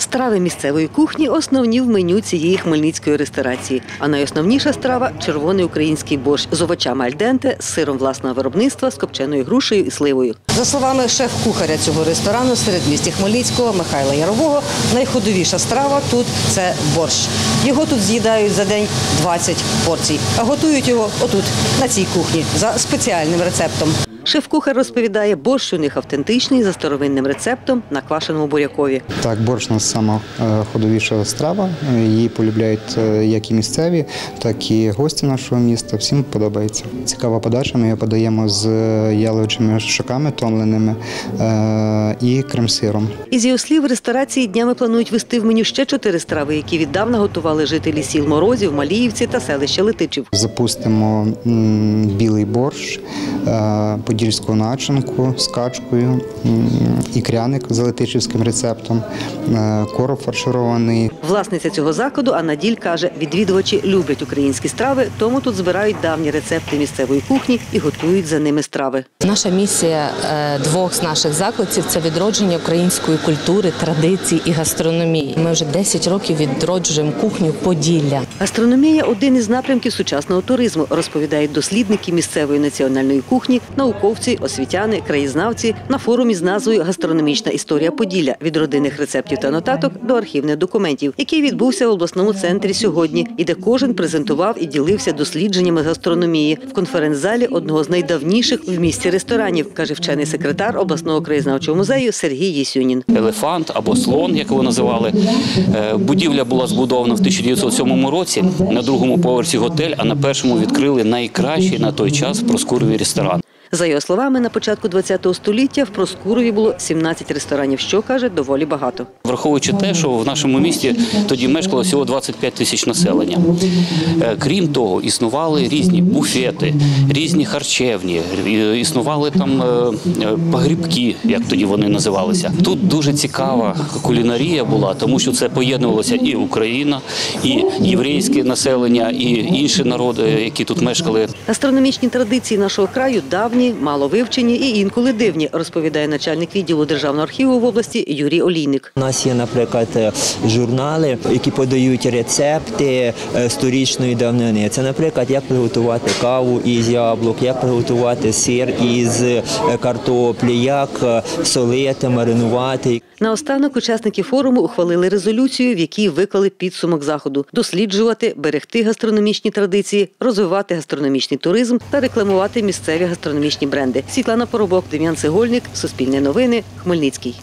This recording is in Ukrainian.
Страви місцевої кухні основні в меню цієї хмельницької ресторації. А найосновніша страва червоний український борщ з овочами альденте, з сиром власного виробництва, з копченою грушею і сливою. За словами шеф-кухаря цього ресторану серед місті Хмельницького Михайла Ярового, найходовіша страва тут це борщ. Його тут з'їдають за день 20 порцій, а готують його отут, на цій кухні, за спеціальним рецептом. Шеф-кухар розповідає, борщ у них автентичний за старовинним рецептом на квашеному бурякові. Так, борщ у нас сама е, ходовіша страва. Е, Її полюбляють е, як і місцеві, так і гості нашого міста. Всім подобається. Цікава подача. Ми її подаємо з яловичими шоками томленими е, і крем-сиром. Із його слів, ресторації днями планують вести в меню ще чотири страви, які віддавна готували жителі сіл Морозів, Маліївці та селища Летичів. Запустимо білий борщ, е, подільську начинку з качкою, м, ікряник за летичівським рецептом, е, короб фарширований, Власниця цього закладу Анна Діль каже, відвідувачі люблять українські страви, тому тут збирають давні рецепти місцевої кухні і готують за ними страви. Наша місія е, двох з наших закладів це відродження української культури, традицій і гастрономії. Ми вже 10 років відроджуємо кухню Поділля. Гастрономія один із напрямків сучасного туризму, розповідають дослідники місцевої національної кухні, науковці, освітяни, краєзнавці на форумі з назвою Гастрономічна історія Поділля від родинних рецептів та нотаток до архівних документів, який відбувся в обласному центрі сьогодні, і де кожен презентував і ділився дослідженнями гастрономії в конференц-залі одного з найдавніших в місті ресторанів, каже вчений секретар обласного краєзнавчого музею Сергій Єсюнін. елефант або слон, як його називали. Е, Будівля була збудована в 1907 році. На другому поверсі готель, а на першому відкрили найкращий на той час проскуровий ресторан. За його словами, на початку ХХ століття в Проскурові було 17 ресторанів, що каже доволі багато. Враховуючи те, що в нашому місті тоді мешкало всього 25 тисяч населення. Е, Крім того, існували різні буфети, різні харчевні, е, існували там е, погрібки, як тоді вони називалися. Тут дуже цікава кулінарія була, тому що це поєднувалося і Україна, і єврейське населення, і інші народи, які тут мешкали. Гастрономічні традиції нашого краю давні, мало вивчені і інколи дивні, розповідає начальник відділу державного архіву в області Юрій Олійник. У нас є, наприклад, е, журнали, які подають рецепти е, сторічної давнини. Це, наприклад, як приготувати каву із яблук, як приготувати сир із е, картоплі, як солити, маринувати. Наостанок учасники форуму ухвалили резолюцію, в якій виклали підсумок заходу досліджувати, берегти гастрономічні традиції, розвивати гастрономічний туризм та рекламувати місцеві гастрономічні бренди. Світлана Поробок, Дем'ян Цегольник, Суспільне новини, Хмельницький.